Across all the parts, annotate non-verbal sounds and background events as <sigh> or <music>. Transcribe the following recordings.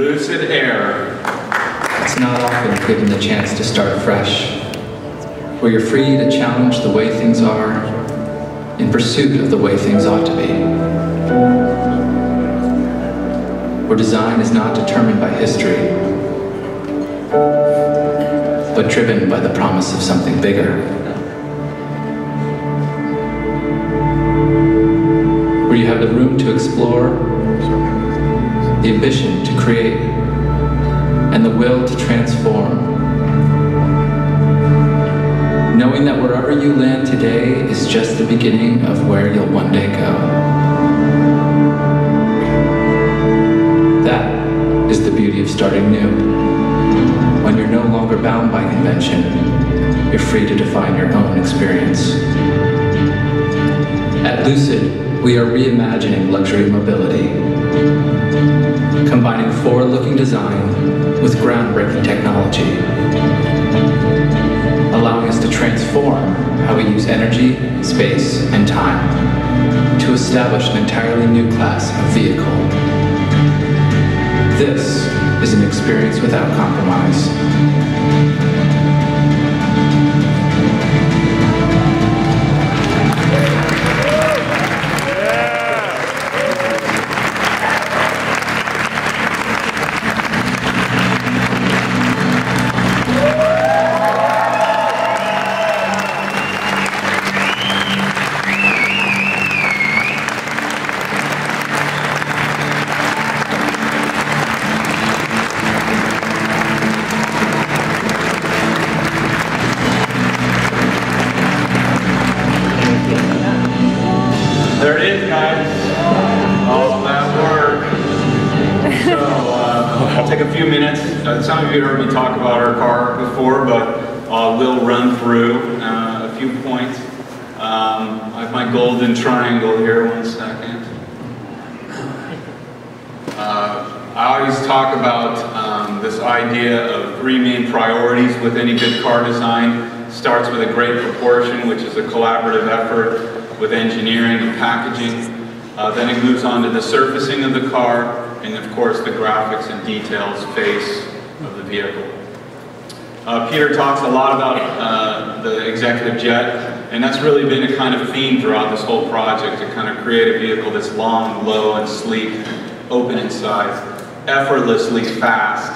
Lucid Air. It's not often given the chance to start fresh, where you're free to challenge the way things are in pursuit of the way things ought to be. Where design is not determined by history, but driven by the promise of something bigger. Where you have the room to explore, the ambition to create, and the will to transform. Knowing that wherever you land today is just the beginning of where you'll one day go. That is the beauty of starting new. When you're no longer bound by convention, you're free to define your own experience. At Lucid, we are reimagining luxury mobility, combining forward-looking design with groundbreaking technology, allowing us to transform how we use energy, space, and time to establish an entirely new class of vehicle. This is an experience without compromise. So uh, I'll take a few minutes. Uh, some of you heard me talk about our car before, but uh, we'll run through uh, a few points. Um, I have my golden triangle here. One second. Uh, I always talk about um, this idea of three main priorities with any good car design. Starts with a great proportion, which is a collaborative effort with engineering and packaging. Uh, then it moves on to the surfacing of the car, and of course the graphics and details face of the vehicle. Uh, Peter talks a lot about uh, the executive jet, and that's really been a kind of theme throughout this whole project, to kind of create a vehicle that's long, low, and sleek, open inside, effortlessly fast,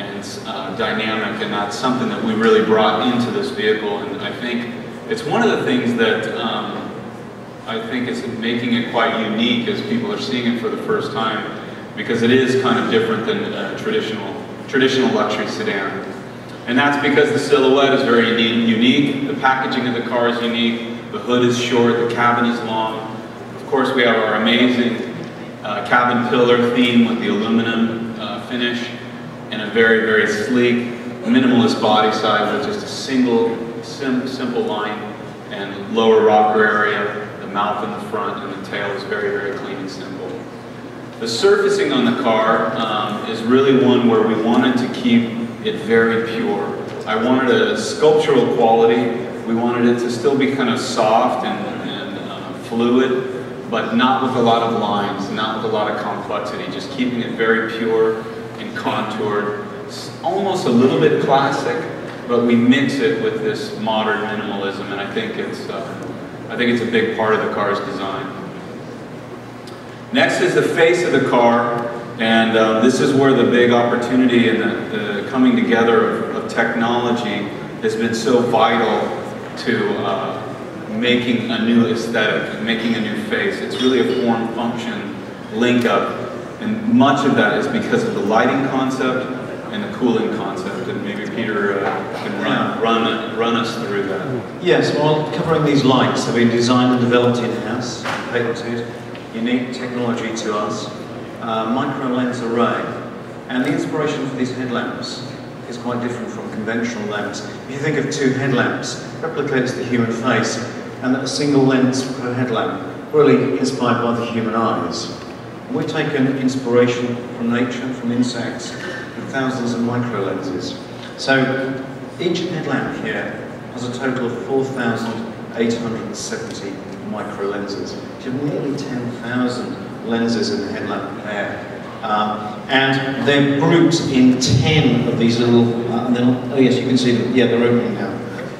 and uh, dynamic, and that's something that we really brought into this vehicle, and I think it's one of the things that um, I think is making it quite unique as people are seeing it for the first time, because it is kind of different than a traditional, traditional luxury sedan. And that's because the silhouette is very unique, the packaging of the car is unique, the hood is short, the cabin is long. Of course, we have our amazing uh, cabin pillar theme with the aluminum uh, finish and a very, very sleek, minimalist body size with just a single, sim simple line and lower rocker area, the mouth in the front, and the tail is very, very clean and simple. The surfacing on the car um, is really one where we wanted to keep it very pure. I wanted a sculptural quality. We wanted it to still be kind of soft and, and uh, fluid, but not with a lot of lines, not with a lot of complexity, just keeping it very pure and contoured. It's almost a little bit classic, but we mix it with this modern minimalism, and I think it's, uh, I think it's a big part of the car's design. Next is the face of the car, and uh, this is where the big opportunity and the, the coming together of, of, technology has been so vital to uh, making a new aesthetic, making a new face. It's really a form function link up, and much of that is because of the lighting concept and the cooling concept, and maybe Peter uh, can run, run, run us through that. Yes, well, covering these lights have been designed and developed in-house, patented, unique technology to us, uh, micro lens array. And the inspiration for these headlamps is quite different from conventional lamps. If you think of two headlamps, replicates the human face, and a single lens per headlamp, really inspired by the human eyes. And we've taken inspiration from nature, from insects, and thousands of micro lenses. So each headlamp here has a total of 4,870 micro lenses, are nearly 10,000 lenses in the headlamp pair. Um, and they're grouped in 10 of these little, uh, then, oh yes, you can see them, yeah, they're opening now.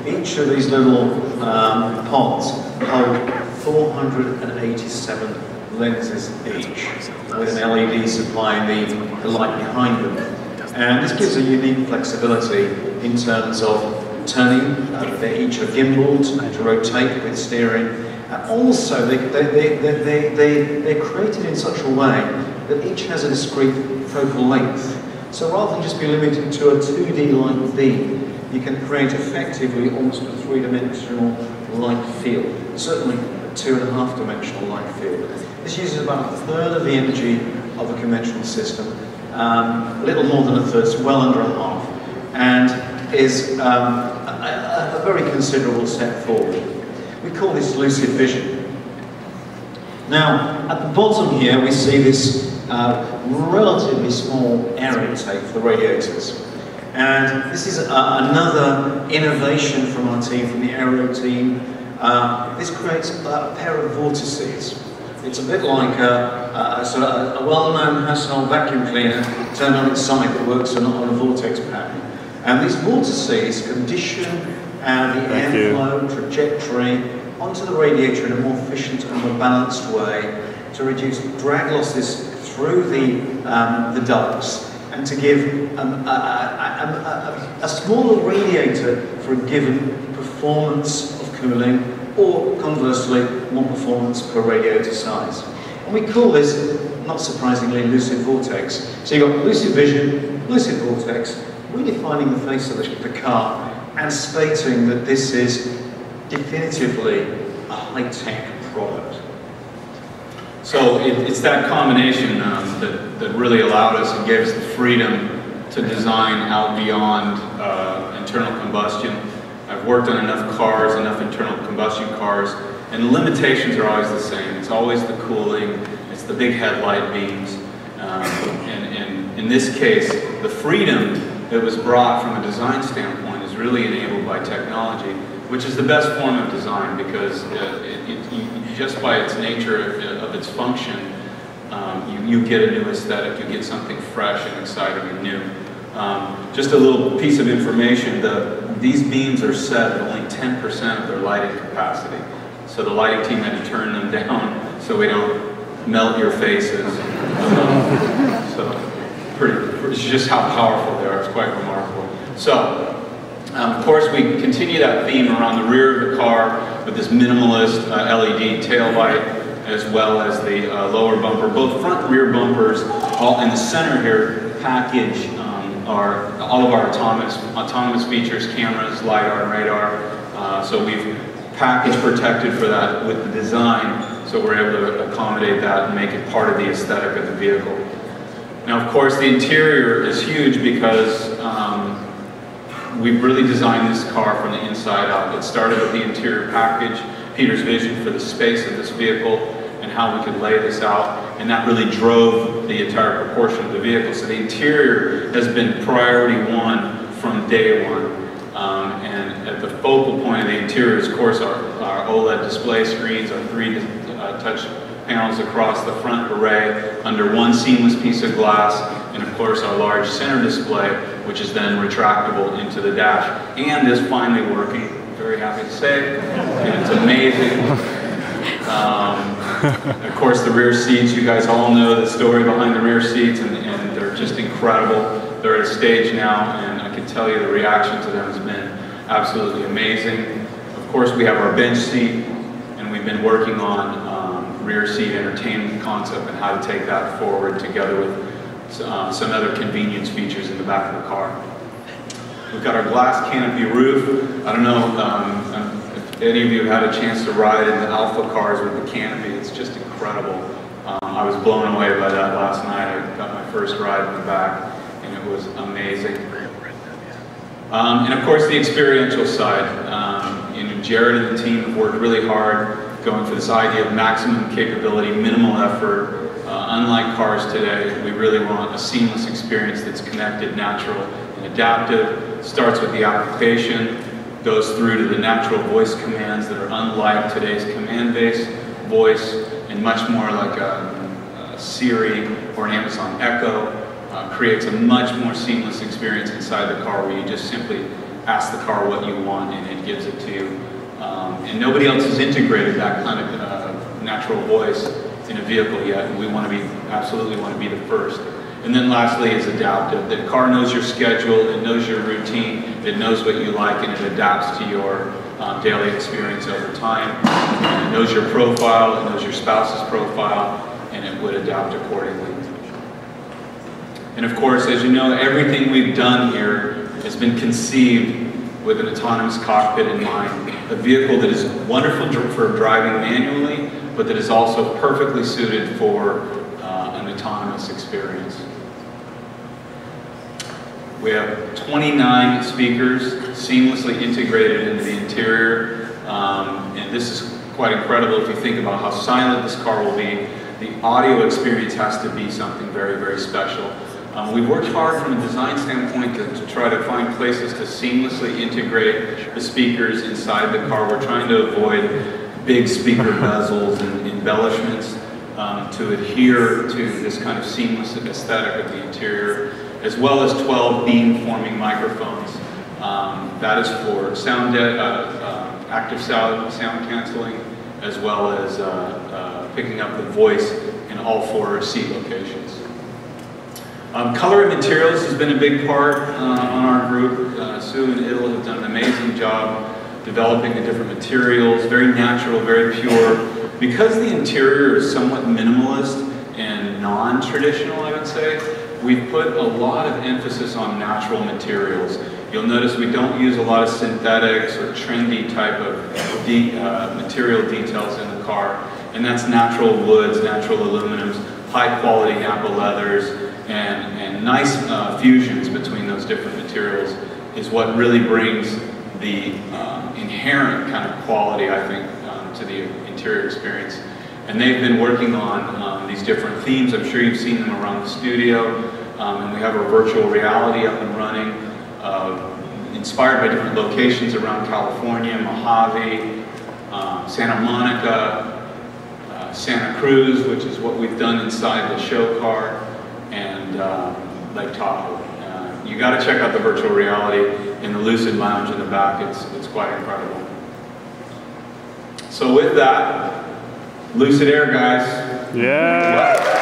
Each of these little um, pods hold 487 lenses each, with an LED supplying the, the light behind them. And this gives a unique flexibility in terms of turning. Uh, they each are gimbaled to rotate with steering. And also, they, they, they, they, they, they're created in such a way that each has a discrete focal length. So rather than just be limited to a 2D light beam, you can create effectively almost a three-dimensional light field, certainly a two and a half dimensional light field. This uses about a third of the energy of a conventional system, um, a little more than a third, so well under a half, and is um, a, a, very considerable step forward. We call this lucid vision. Now, at the bottom here, we see this uh, relatively small air intake for the radiators. And this is uh, another innovation from our team, from the aero team. Uh, this creates a pair of vortices. It's a bit like a, a, sort of a well-known household vacuum cleaner turned on its side that works on, on a vortex pattern. And these vortices condition uh, the airflow trajectory onto the radiator in a more efficient and more balanced way to reduce drag losses through the, um, the ducts and to give um, a, a, a, a, smaller radiator for a given performance of cooling or conversely more performance per radiator size. And we call this, not surprisingly, lucid vortex. So you've got lucid vision, lucid vortex, redefining the face of the, the car and stating that this is definitively a high-tech product. So it, it's that combination um, that, that really allowed us and gave us the freedom to design out beyond uh, internal combustion. I've worked on enough cars, enough internal combustion cars, and the limitations are always the same. It's always the cooling, it's the big headlight beams. Um, and, and in this case, the freedom that was brought from a design standpoint is really enabled by technology, which is the best form of design because uh, it, it, you, just by its nature of, of its function, um, you, you get a new aesthetic, you get something fresh and exciting and new. Um, just a little piece of information, the, these beams are set at only 10% of their lighting capacity. So the lighting team had to turn them <laughs> down so we don't melt your faces. So pretty, it's just how powerful they are, it's quite remarkable. So, um, of course, we continue that theme around the rear of the car with this minimalist uh, LED tail light as well as the uh, lower bumper. Both front and rear bumpers, all in the center here, package um, our, all of our autonomous, autonomous features, cameras, LiDAR, and radar. Uh, so we've package protected for that with the design, so we're able to accommodate that and make it part of the aesthetic of the vehicle. Now, of course, the interior is huge because um, we've really designed this car from the inside out. It started with the interior package, Peter's vision for the space of this vehicle, and how we could lay this out, and that really drove the entire proportion of the vehicle. So the interior has been priority one from day one. Um, and at the focal point of the interior is, of course, our, our OLED display screens, our three uh, touch panels across the front array under one seamless piece of glass, and of course our large center display, which is then retractable into the dash, and is finally working, very happy to say, and it's amazing. <laughs> Um, of course the rear seats, you guys all know the story behind the rear seats, and, and they're just incredible. They're at a stage now, and I can tell you the reaction to them has been absolutely amazing. Of course we have our bench seat, and we've been working on rear seat entertainment concept and how to take that forward together with um, some other convenience features in the back of the car. We've got our glass canopy roof. I don't know um, if any of you have had a chance to ride in the Alpha cars with the canopy. It's just incredible. Um, I was blown away by that last night. I got my first ride in the back and it was amazing. Um, and of course the experiential side. Um, you know, Jared and the team have worked really hard going for this idea of maximum capability, minimal effort. Uh, unlike cars today, we really want a seamless experience that's connected, natural, and adaptive. Starts with the application, goes through to the natural voice commands that are unlike today's command-based voice, and much more like a, a Siri or an Amazon Echo. Uh, creates a much more seamless experience inside the car where you just simply ask the car what you want and it gives it to you. Um, and nobody else has integrated that kind of uh, natural voice in a vehicle yet, and we want to be, absolutely want to be the first. And then lastly is adaptive. The car knows your schedule, it knows your routine, it knows what you like, and it adapts to your um, daily experience over time. And it knows your profile, it knows your spouse's profile, and it would adapt accordingly. And of course, as you know, everything we've done here has been conceived with an autonomous cockpit in mind. A vehicle that is wonderful for driving manually, but that is also perfectly suited for uh, an autonomous experience. We have 29 speakers seamlessly integrated into the interior. Um, and this is quite incredible if you think about how silent this car will be. The audio experience has to be something very, very special. Um, we've worked hard from a design standpoint to, to, try to find places to seamlessly integrate the speakers inside the car. We're trying to avoid big speaker <laughs> bezels and embellishments um, to adhere to this kind of seamless aesthetic of the interior, as well as 12 beam-forming microphones. Um, that is for sound uh, uh, active sound, sound canceling, as well as uh, uh, picking up the voice in all four seat locations. Um, color and materials has been a big part uh, on our group. Uh, Sue and Idil have done an amazing job developing the different materials, very natural, very pure. Because the interior is somewhat minimalist and non-traditional, I would say, we've put a lot of emphasis on natural materials. You'll notice we don't use a lot of synthetics or trendy type of de uh, material details in the car. And that's natural woods, natural aluminums, high quality apple leathers, and, and nice uh, fusions between those different materials is what really brings the um, inherent kind of quality, I think, um, to the interior experience. And they've been working on um, these different themes. I'm sure you've seen them around the studio. Um, and we have our virtual reality up and running, uh, inspired by different locations around California, Mojave, um, Santa Monica, uh, Santa Cruz, which is what we've done inside the show car and uh, Lake Tahoe. Uh, you got to check out the virtual reality in the Lucid Lounge in the back. It's, it's quite incredible. So with that, Lucid Air, guys. Yeah.